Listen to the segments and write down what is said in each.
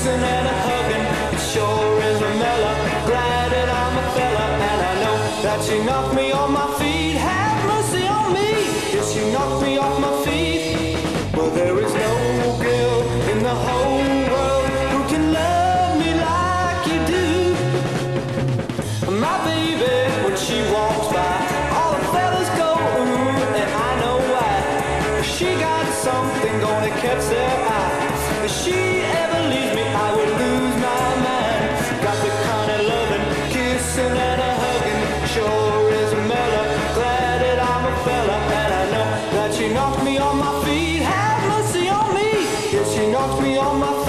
kissing and a hugging. It sure is a mellow. Glad that I'm a fella, and I know that she knocked me on my feet. Have mercy on me. Yes, she knocked me off my feet. Well, there is no girl in the whole world who can love me like you do. My baby, when she walks by, all the fellas go ooh, and I know why. She got something gonna catch their eye. If she ever leaves me, me on my feet. Have mercy on me, yes, she knocked me on my feet.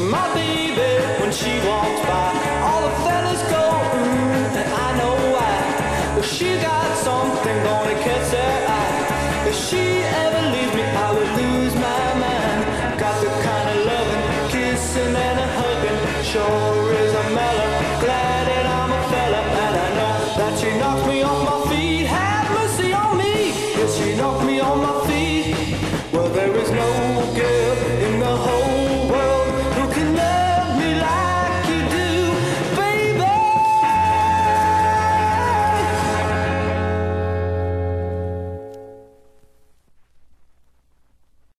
my baby when she walked by. All the fellas go, mm, and I know why. She got something gonna catch her eye. If she ever leaves me, I would lose my mind. Got the kind of loving, kissing and a hugging. Sure is a mellow. Glad that I'm a fella, and I know that she knocked me off my feet. Have mercy on me, cause she knocked me off my